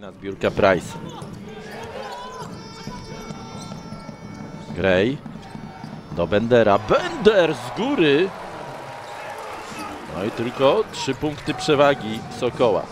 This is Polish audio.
Fajna zbiórka Price. Gray. Do Bendera. Bender z góry. No i tylko trzy punkty przewagi Sokoła.